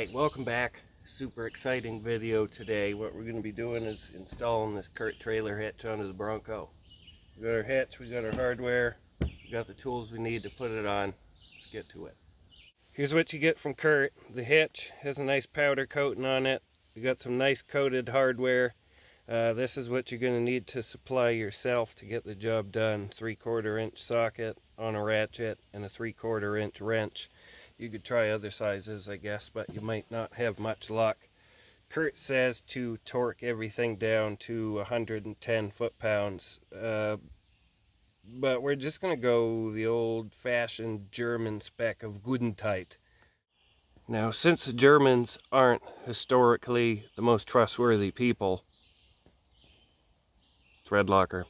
right, welcome back. Super exciting video today. What we're going to be doing is installing this Curt trailer hitch onto the Bronco. We got our hitch, we got our hardware, we got the tools we need to put it on. Let's get to it. Here's what you get from Curt. The hitch has a nice powder coating on it. You got some nice coated hardware. Uh, this is what you're going to need to supply yourself to get the job done. Three quarter inch socket on a ratchet and a three quarter inch wrench. You could try other sizes, I guess, but you might not have much luck. Curt says to torque everything down to 110 foot-pounds, uh, but we're just going to go the old-fashioned German spec of Gudentite. Now, since the Germans aren't historically the most trustworthy people, thread locker.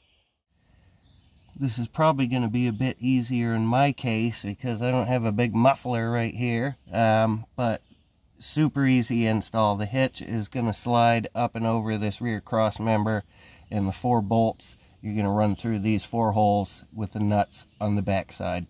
This is probably going to be a bit easier in my case because I don't have a big muffler right here. Um, but super easy install. The hitch is going to slide up and over this rear cross member and the four bolts you're going to run through these four holes with the nuts on the back side.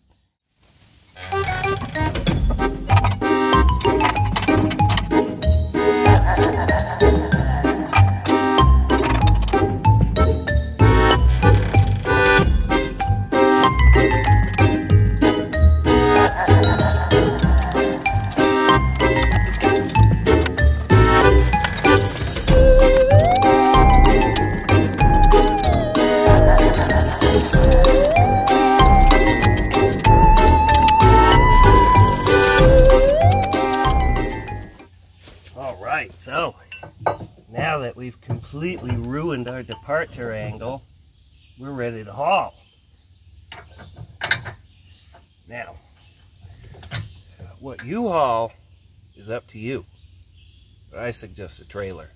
All right, so now that we've completely ruined our departure angle, we're ready to haul. Now, what you haul is up to you. But I suggest a trailer.